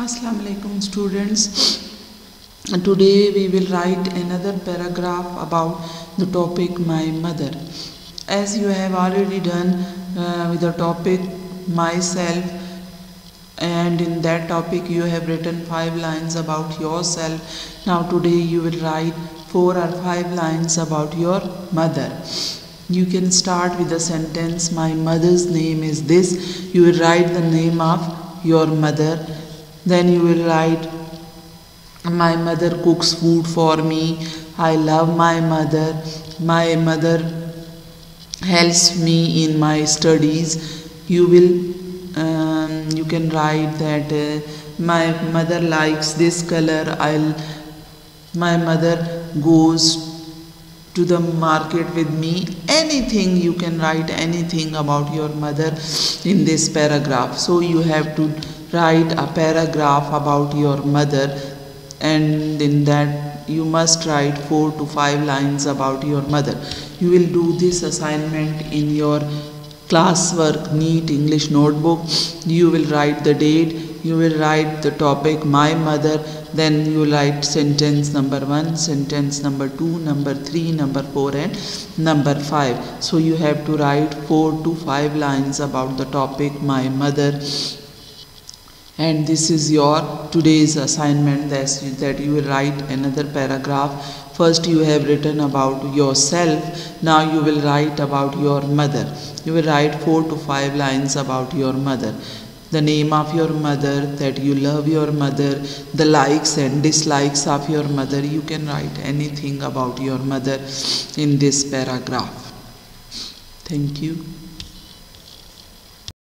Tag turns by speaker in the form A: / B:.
A: Assalamu alaikum students. Today we will write another paragraph about the topic my mother. As you have already done uh, with the topic myself and in that topic you have written five lines about yourself. Now today you will write four or five lines about your mother. You can start with the sentence my mother's name is this. You will write the name of your mother then you will write my mother cooks food for me. I love my mother. My mother helps me in my studies. You will um, you can write that uh, my mother likes this color. I'll my mother goes to the market with me. Anything you can write anything about your mother in this paragraph. So you have to write a paragraph about your mother and in that you must write four to five lines about your mother. You will do this assignment in your classwork neat english notebook. You will write the date. You will write the topic my mother. Then you write sentence number 1 sentence number 2 number 3 number 4 and number 5 so you have to write 4 to 5 lines about the topic my mother and this is your today's assignment that you will write another paragraph. First you have written about yourself. Now you will write about your mother. You will write four to five lines about your mother. The name of your mother that you love your mother the likes and dislikes of your mother. You can write anything about your mother in this paragraph. Thank you